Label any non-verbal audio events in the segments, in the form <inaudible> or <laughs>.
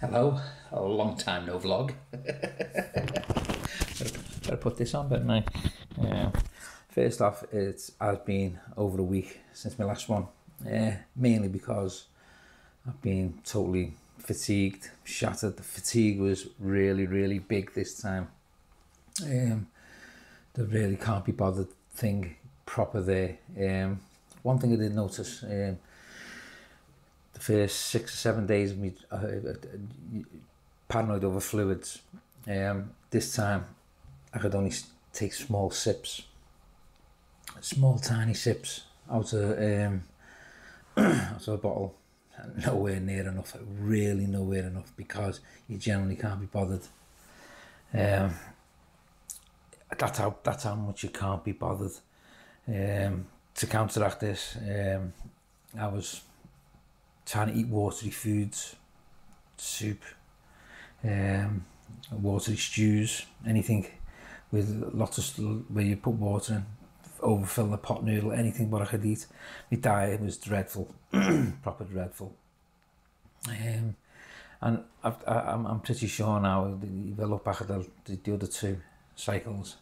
Hello, a long time no vlog. <laughs> Better put this on, but no. Yeah. First off, it has been over a week since my last one, uh, mainly because I've been totally fatigued, shattered. The fatigue was really, really big this time. Um, the really can't be bothered thing proper there. Um, one thing I did notice, um, the first six or seven days of me uh, uh, paranoid over fluids, um, this time I could only take small sips, small tiny sips out of, um, <clears throat> out of a bottle. Nowhere near enough, really nowhere enough because you generally can't be bothered. Um, that's how that's how much you can't be bothered. Um, to counteract this, um, I was trying to eat watery foods, soup, um, watery stews, anything with lots of where you put water in, overfill the pot noodle, anything what I could eat. My diet was dreadful, <clears throat> proper dreadful. Um, and I've, I, I'm, I'm pretty sure now, if I look back at the, the other two cycles,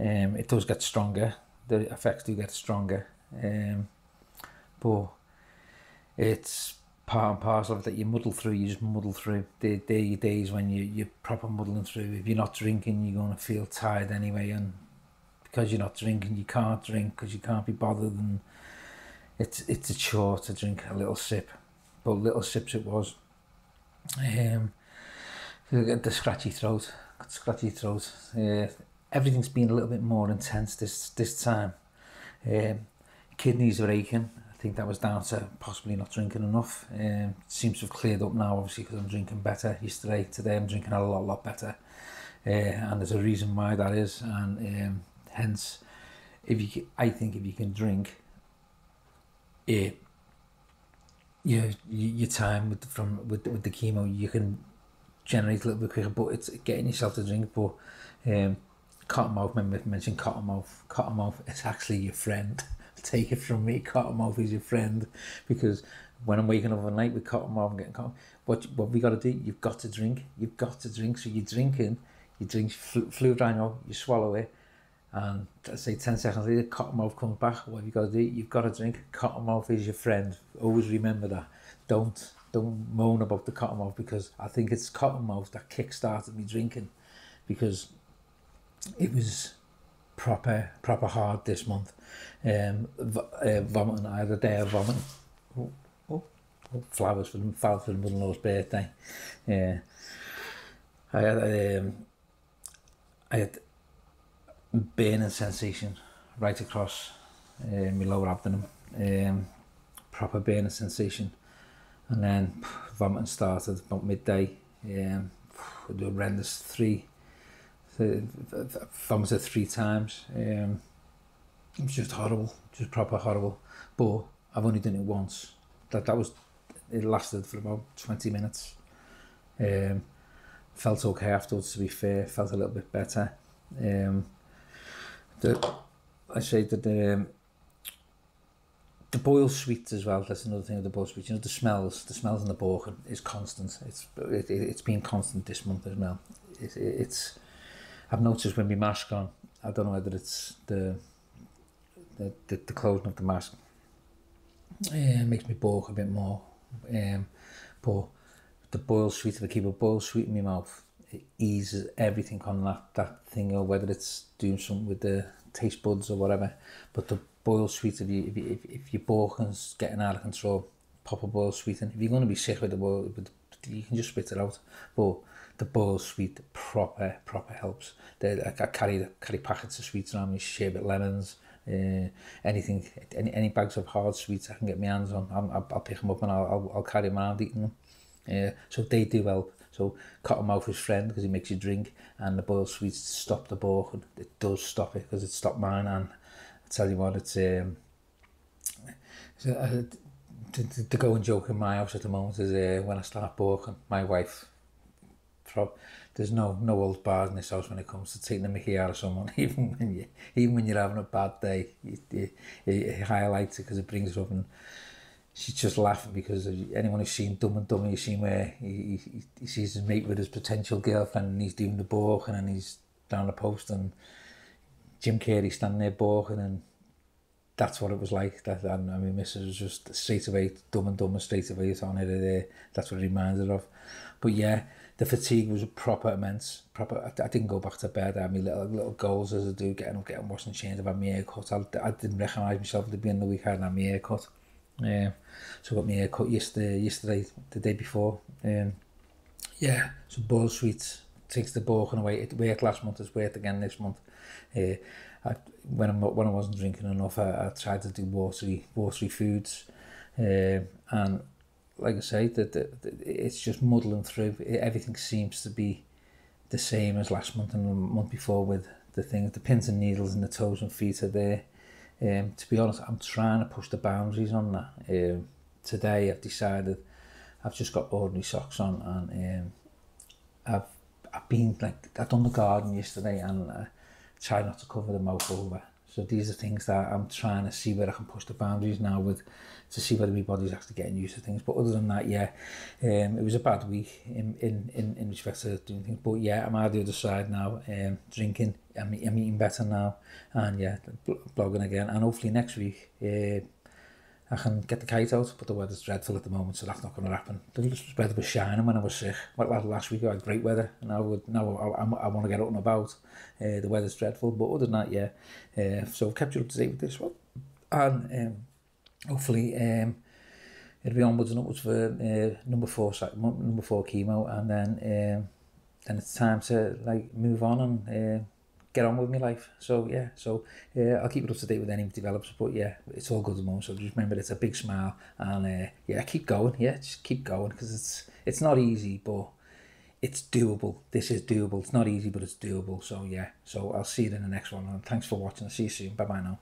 um, it does get stronger. The effects do get stronger. Um, but it's part and parcel of it that you muddle through, you just muddle through. There, there are days when you, you're proper muddling through. If you're not drinking, you're going to feel tired anyway. And because you're not drinking, you can't drink because you can't be bothered. And it's, it's a chore to drink a little sip. But little sips it was. Um, the scratchy throat, scratchy throat. Uh, everything's been a little bit more intense this this time. Um, kidneys are aching. I think that was down to possibly not drinking enough. Um, seems to have cleared up now, obviously, because I'm drinking better. Yesterday, today, I'm drinking a lot, lot better. Uh, and there's a reason why that is. And um, hence, if you, I think if you can drink, it, your your time with from with with the chemo, you can generate a little bit quicker. But it's getting yourself to drink. But um, Cottonmouth, remember I mentioned Cottonmouth. Cottonmouth is actually your friend. <laughs> Take it from me, Cottonmouth is your friend because when I'm waking up at night with Cottonmouth, I'm getting cotton. What what we got to do? You've got to drink. You've got to drink. So you're drinking. You drink flu fluid rhino. You swallow it, and say ten seconds later, Cottonmouth comes back. What have you got to do? You've got to drink. Cottonmouth is your friend. Always remember that. Don't don't moan about the Cottonmouth because I think it's Cottonmouth that kick-started me drinking because it was proper proper hard this month. Um, uh, vomiting. I had a day of vomiting. Oh, oh, oh flowers for flowers for mother-in-law's birthday. Yeah, I had um, I had burning sensation right across uh, my lower abdomen. Um, proper burning sensation, and then vomiting started about midday. Um, the horrendous three vomited three times. Um, it was just horrible, just proper horrible. But I've only done it once. That that was it lasted for about 20 minutes. Um, felt okay afterwards to be fair, felt a little bit better. Um, the, I say that the, um, the boil sweets as well, that's another thing with the boil sweets. You know, the smells, the smells in the book is constant. It's it, it, it's been constant this month as well. It, it, it's I've noticed when we mask on, I don't know whether it's the the, the, the closing of the mask. Yeah, it makes me balk a bit more. Um, but the boil sweet, if I keep a boil sweet in my mouth, it eases everything on that, that thing, or whether it's doing something with the taste buds or whatever. But the boil sweet if you if, you, if, if your Borkin's getting out of control, pop a boil sweet in. If you're going to be sick with the boil, you can just spit it out. But the boil sweet proper proper helps. They, I, I carry carry packets of sweets around me, sherbet lemons. Uh, anything, any, any bags of hard sweets I can get my hands on, I'm, I'll, I'll pick them up and I'll, I'll, I'll carry them around eating them. Uh, so they do help. So Cottonmouth is friend because he makes you drink and the boiled sweets stop the balk and it does stop it because it stopped mine and tell you what, it's, um, it's uh, the, the, the going joke in my house at the moment is uh, when I start barking, my wife, prob, there's no no old bars in this house when it comes to taking the mickey out of someone, <laughs> even when, you, even when you're having a bad day, it, it, it highlights it because it brings it up and she's just laughing because anyone who's seen Dumb and Dumber, you've seen where uh, he, he, he sees his mate with his potential girlfriend and he's doing the barking and he's down the post and Jim Carrey standing there balking and that's what it was like. That, and I mean, Mrs. was just straight away, dumb and dumber straight away, it's on it there. That's what it reminded of. But yeah, the fatigue was proper immense. Proper, I, I didn't go back to bed. I had my little, little goals as I do, getting up, getting washing changed. I've had my haircut. I, I didn't recognise myself at the beginning of the week. I had my haircut. Um, so I got my haircut yesterday, yesterday, the day before. Um, yeah, so ball sweets takes the balking away. It worked last month, it's worked again this month. Uh, I, when, I'm, when I wasn't drinking enough, I, I tried to do watery, watery foods. Uh, and like I say, that it's just muddling through. Everything seems to be the same as last month and the month before with the thing. The pins and needles and the toes and feet are there. Um, to be honest, I'm trying to push the boundaries on that. Um, today I've decided I've just got ordinary socks on and um, I've I've been like I've done the garden yesterday and uh, tried not to cover the mouth over. So these are things that I'm trying to see where I can push the boundaries now with to see whether my body's actually getting used to things. But other than that, yeah, um, it was a bad week in in in, in respect to doing things. But yeah, I'm out the other side now, um, drinking. I'm, I'm eating better now, and yeah, blogging again. And hopefully next week, uh, I can get the kite out, but the weather's dreadful at the moment, so that's not going to happen. The weather was shining when I was sick. Well, last week I had great weather, and I would now I, I, I want to get out and about. Uh, the weather's dreadful, but other than that, yeah. Uh, so I've kept you up to date with this one, and um, hopefully um, it'll be onwards and upwards for uh, number four number four chemo, and then um, then it's time to like move on and. Uh, get on with my life. So yeah, so yeah, I'll keep it up to date with any developers. But yeah, it's all good at the moment. So just remember, it's a big smile, and uh, yeah, keep going. Yeah, just keep going because it's it's not easy, but it's doable. This is doable. It's not easy, but it's doable. So yeah, so I'll see you in the next one. And thanks for watching. I'll see you soon. Bye bye now.